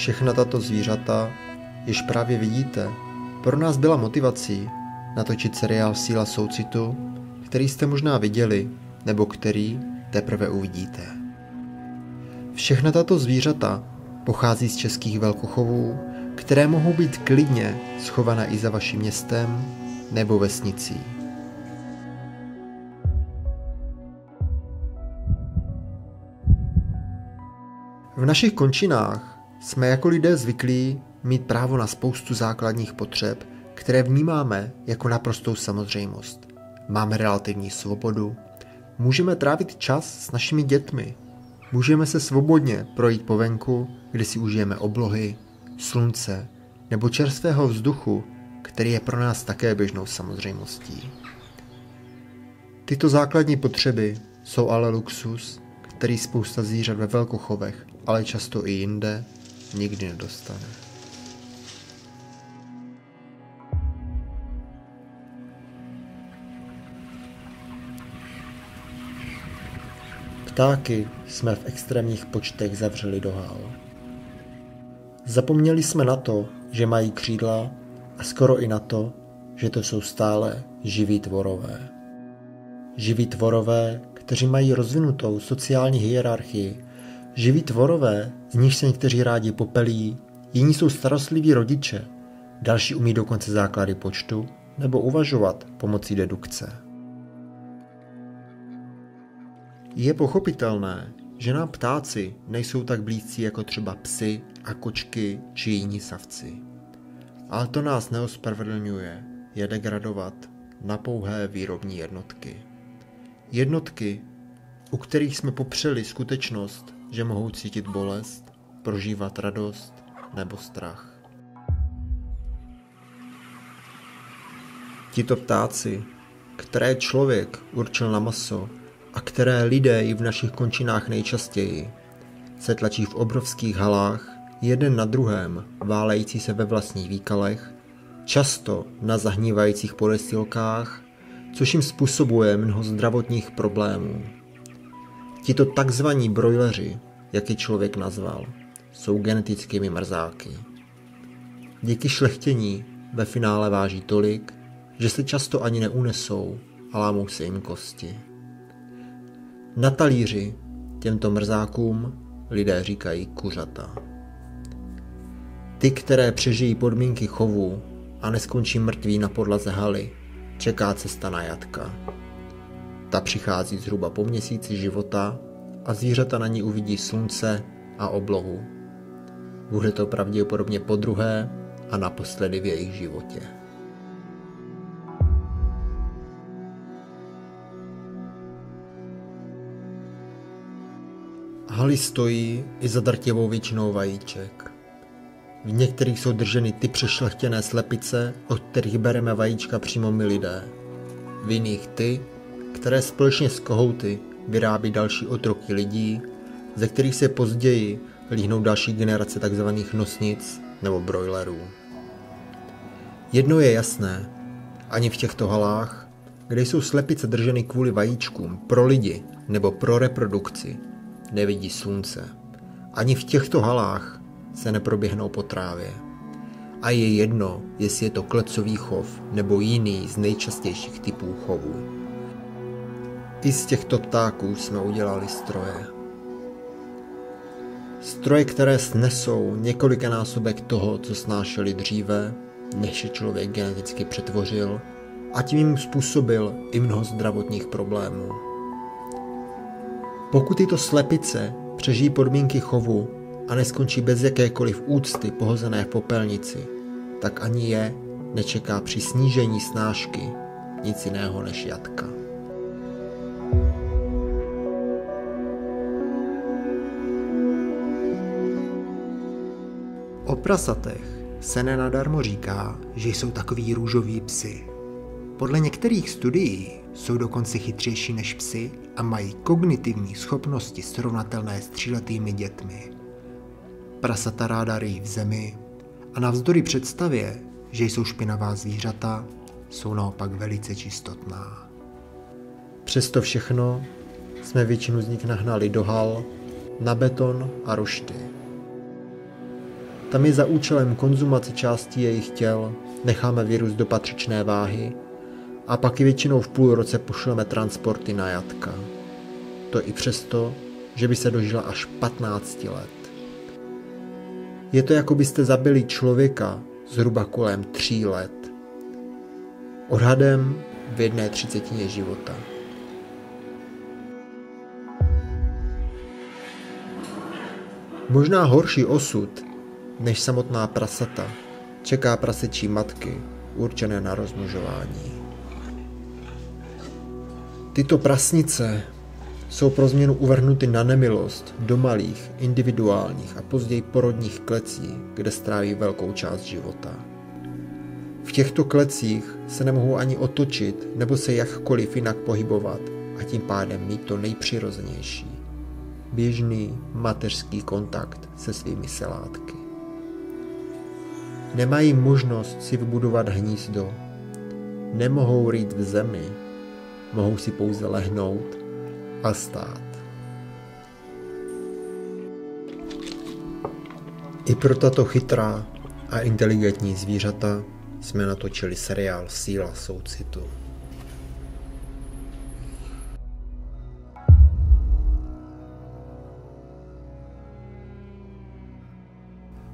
Všechna tato zvířata, jež právě vidíte, pro nás byla motivací natočit seriál Síla soucitu, který jste možná viděli, nebo který teprve uvidíte. Všechna tato zvířata pochází z českých velkochovů, které mohou být klidně schované i za vaším městem nebo vesnicí. V našich končinách jsme jako lidé zvyklí mít právo na spoustu základních potřeb, které vnímáme jako naprostou samozřejmost. Máme relativní svobodu, můžeme trávit čas s našimi dětmi, můžeme se svobodně projít po venku, kde si užijeme oblohy, slunce nebo čerstvého vzduchu, který je pro nás také běžnou samozřejmostí. Tyto základní potřeby jsou ale luxus, který spousta zvířat ve velkochovech, ale často i jinde, nikdy nedostane. Ptáky jsme v extrémních počtech zavřeli do hál. Zapomněli jsme na to, že mají křídla a skoro i na to, že to jsou stále živí tvorové. Živí tvorové, kteří mají rozvinutou sociální hierarchii, živí tvorové, z nich se někteří rádi popelí, jiní jsou starostliví rodiče, další umí dokonce základy počtu nebo uvažovat pomocí dedukce. Je pochopitelné, že nám ptáci nejsou tak blízcí jako třeba psy a kočky či jiní savci. Ale to nás neospravedlňuje je degradovat na pouhé výrobní jednotky. Jednotky, u kterých jsme popřeli skutečnost, že mohou cítit bolest, prožívat radost nebo strach. Tito ptáci, které člověk určil na maso a které lidé i v našich končinách nejčastěji, se tlačí v obrovských halách, jeden na druhém, válející se ve vlastních výkalech, často na zahnívajících podestilkách, což jim způsobuje mnoho zdravotních problémů. Tito takzvaní brojleři, jak je člověk nazval, jsou genetickými mrzáky. Díky šlechtění ve finále váží tolik, že se často ani neunesou a lámou se jim kosti. Na talíři těmto mrzákům lidé říkají kuřata. Ty, které přežijí podmínky chovu a neskončí mrtví na podlaze haly, čeká cesta na jatka. Ta přichází zhruba po měsíci života a zvířata na ní uvidí slunce a oblohu. Bude to pravděpodobně po druhé a naposledy v jejich životě. Haly stojí i za drtivou většinou vajíček. V některých jsou drženy ty přešlechtěné slepice, od kterých bereme vajíčka přímo my lidé. V jiných ty, které společně s kohouty vyrábí další otroky lidí, ze kterých se později líhnou další generace tzv. nosnic nebo brojlerů. Jedno je jasné, ani v těchto halách, kde jsou slepice drženy kvůli vajíčkům pro lidi nebo pro reprodukci, nevidí slunce. Ani v těchto halách se neproběhnou po trávě. A je jedno, jestli je to klecový chov nebo jiný z nejčastějších typů chovů. I z těchto ptáků jsme udělali stroje. Stroje, které snesou několikanásobek toho, co snášeli dříve, než je člověk geneticky přetvořil a tím jim způsobil i mnoho zdravotních problémů. Pokud tyto slepice přežijí podmínky chovu a neskončí bez jakékoliv úcty pohozené v popelnici, tak ani je nečeká při snížení snášky nic jiného než jatka. O prasatech se nenadarmo říká, že jsou takový růžoví psy. Podle některých studií jsou dokonce chytřejší než psy a mají kognitivní schopnosti srovnatelné s tříletými dětmi. Prasata ráda ryjí v zemi a navzdory představě, že jsou špinavá zvířata, jsou naopak velice čistotná. Přesto všechno jsme většinu z nich nahnali do hal, na beton a rošty. Tam je za účelem konzumace částí jejich těl necháme vyrůst do patřičné váhy a pak je většinou v půl roce pošleme transporty na jatka. To i přesto, že by se dožila až 15 let. Je to jako byste zabili člověka zhruba kolem 3 let. Odhadem v jedné třicetině života. Možná horší osud než samotná prasata čeká prasečí matky určené na rozmnožování. Tyto prasnice jsou pro změnu uvrhnuty na nemilost do malých, individuálních a později porodních klecí, kde stráví velkou část života. V těchto klecích se nemohou ani otočit nebo se jakkoliv jinak pohybovat a tím pádem mít to nejpřirozenější. Běžný mateřský kontakt se svými selátky. Nemají možnost si vybudovat hnízdo. Nemohou rýt v zemi. Mohou si pouze lehnout a stát. I pro tato chytrá a inteligentní zvířata jsme natočili seriál Síla soucitu.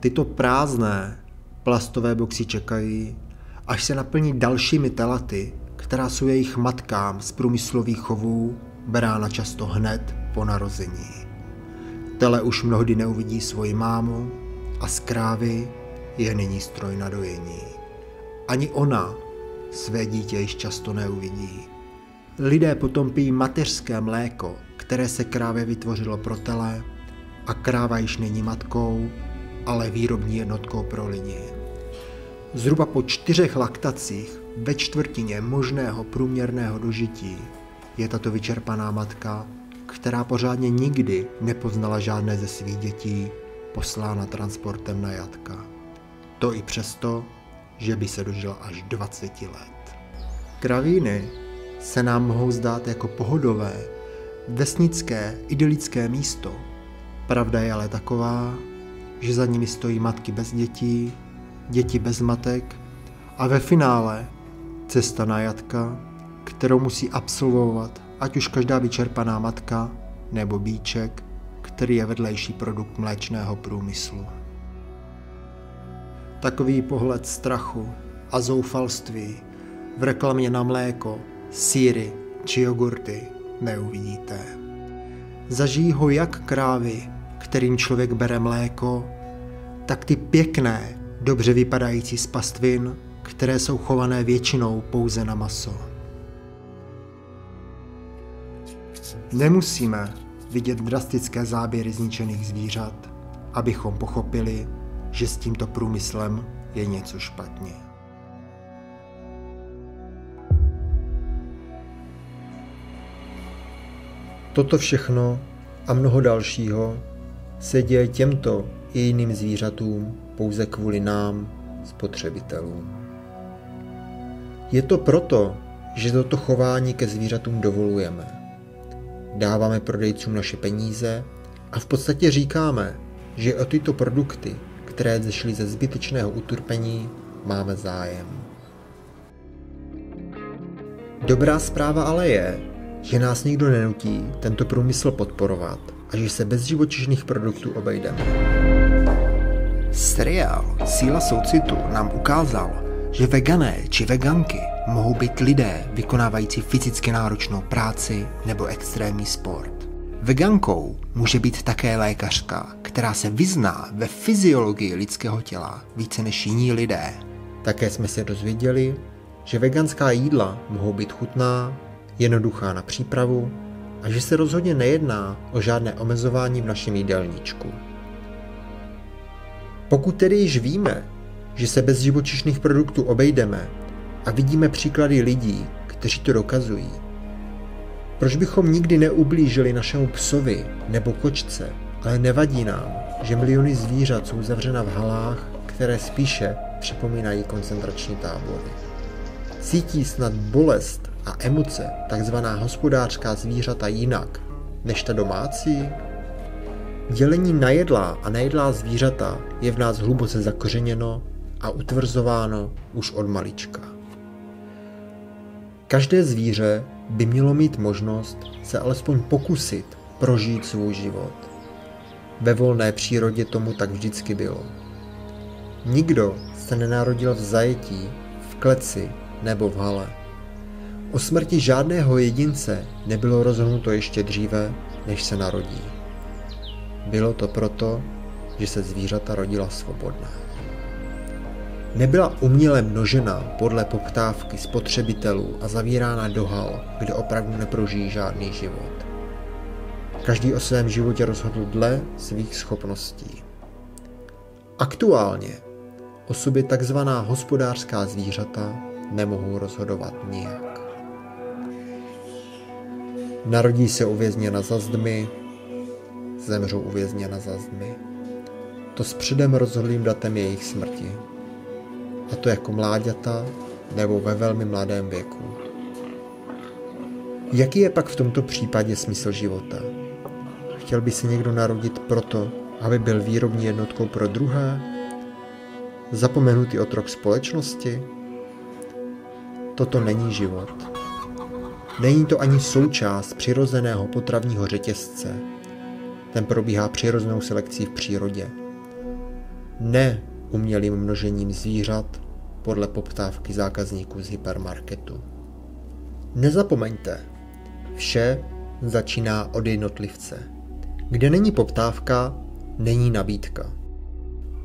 Tyto prázdné plastové boxy čekají, až se naplní dalšími telaty, která jsou jejich matkám z průmyslových chovů berána často hned po narození. Tele už mnohdy neuvidí svoji mámu a z krávy je nyní stroj na dojení. Ani ona své dítě již často neuvidí. Lidé potom pijí mateřské mléko, které se krávě vytvořilo pro tele a kráva již není matkou, ale výrobní jednotkou pro lidi. Zhruba po čtyřech laktacích ve čtvrtině možného průměrného dožití je tato vyčerpaná matka, která pořádně nikdy nepoznala žádné ze svých dětí, poslána transportem na jatka. To i přesto, že by se dožila až 20 let. Kravíny se nám mohou zdát jako pohodové, vesnické, idylické místo. Pravda je ale taková, že za nimi stojí matky bez dětí, děti bez matek a ve finále cesta na jatka, kterou musí absolvovat ať už každá vyčerpaná matka nebo bíček, který je vedlejší produkt mléčného průmyslu. Takový pohled strachu a zoufalství v reklamě na mléko, síry či jogurty neuvidíte. Zažijí ho jak krávy, kterým člověk bere mléko, tak ty pěkné, dobře vypadající z pastvin, které jsou chované většinou pouze na maso. Nemusíme vidět drastické záběry zničených zvířat, abychom pochopili, že s tímto průmyslem je něco špatně. Toto všechno a mnoho dalšího se děje těmto i jiným zvířatům pouze kvůli nám, spotřebitelům. Je to proto, že toto chování ke zvířatům dovolujeme. Dáváme prodejcům naše peníze a v podstatě říkáme, že o tyto produkty, které zešly ze zbytečného utrpení, máme zájem. Dobrá zpráva ale je, že nás nikdo nenutí tento průmysl podporovat a že se bez živočišných produktů obejdeme. Seriál Síla soucitu nám ukázal, že vegané či veganky mohou být lidé vykonávající fyzicky náročnou práci nebo extrémní sport. Vegankou může být také lékařka, která se vyzná ve fyziologii lidského těla více než jiní lidé. Také jsme se dozvěděli, že veganská jídla mohou být chutná, jednoduchá na přípravu a že se rozhodně nejedná o žádné omezování v našem jídelníčku. Pokud tedy již víme, že se bez živočišných produktů obejdeme a vidíme příklady lidí, kteří to dokazují, proč bychom nikdy neublížili našemu psovi nebo kočce, ale nevadí nám, že miliony zvířat jsou zavřena v halách, které spíše připomínají koncentrační tábory. Cítí snad bolest a emoce takzvaná hospodářská zvířata jinak než ta domácí? Dělení na jedlá a nejedlá zvířata je v nás hluboce zakořeněno a utvrzováno už od malička. Každé zvíře by mělo mít možnost se alespoň pokusit prožít svůj život. Ve volné přírodě tomu tak vždycky bylo. Nikdo se nenarodil v zajetí, v kleci nebo v hale. O smrti žádného jedince nebylo rozhodnuto ještě dříve, než se narodí. Bylo to proto, že se zvířata rodila svobodná. Nebyla uměle množena podle poptávky spotřebitelů a zavírána do hal, kde opravdu neprožijí žádný život. Každý o svém životě rozhodl dle svých schopností. Aktuálně o sobě takzvaná hospodářská zvířata nemohou rozhodovat nijak. Narodí se uvězněna za zdmi, zemřou uvězněna za zdmi. To s předem rozhodlým datem jejich smrti. A to jako mláďata nebo ve velmi mladém věku. Jaký je pak v tomto případě smysl života? Chtěl by se někdo narodit proto, aby byl výrobní jednotkou pro druhé? Zapomenutý otrok společnosti? Toto není život. Není to ani součást přirozeného potravního řetězce. Ten probíhá přirozenou selekcí v přírodě. Ne umělým množením zvířat podle poptávky zákazníků z hypermarketu. Nezapomeňte, vše začíná od jednotlivce. Kde není poptávka, není nabídka.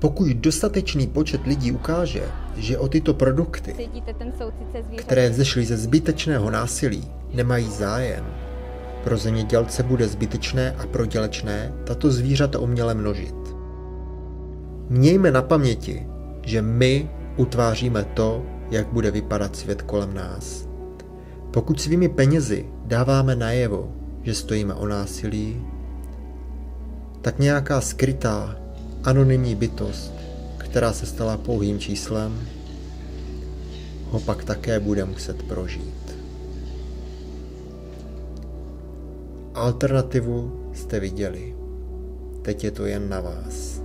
Pokud dostatečný počet lidí ukáže, že o tyto produkty, které vzešly ze zbytečného násilí, nemají zájem, pro zemědělce bude zbytečné a prodělečné tato zvířata uměle množit. Mějme na paměti, že my utváříme to, jak bude vypadat svět kolem nás. Pokud svými penězi dáváme najevo, že stojíme o násilí, tak nějaká skrytá, anonymní bytost, která se stala pouhým číslem, ho pak také bude muset prožít. Alternativu jste viděli. Teď je to jen na vás.